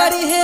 everybody here.